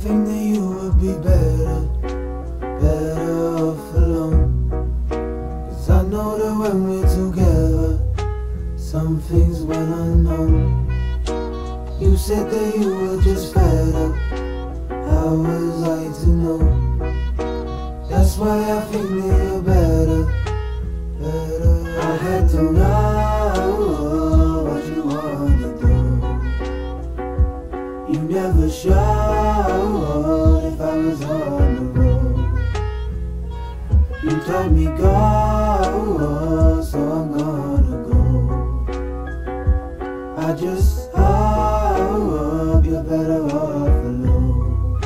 think that you would be better, better off alone. Cause I know that when we're together, some things well unknown. You said that you were just fed up. How was I to know? That's why I think that you're better, better. I had to know what you wanna do. You never showed You told me go, so I'm gonna go. I just hope you're better off alone.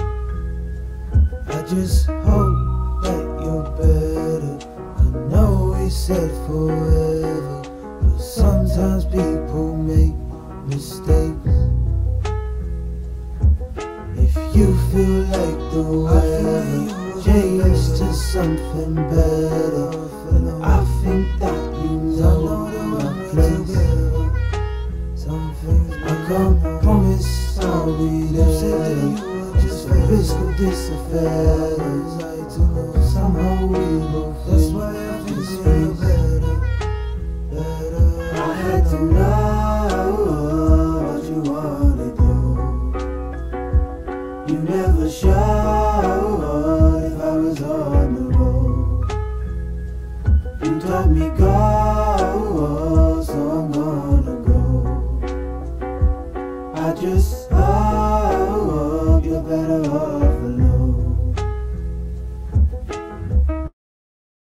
I just hope that you're better. I know we said forever, but sometimes people make mistakes. If you feel like the changed to something better, I think that you know my place. Some I can't promise I'll be there. Just the risk of this affair. I know somehow we both That's why I you're better, better. I had to know what you wanna do. You never told me go I'm gonna go. I just hope you're better off.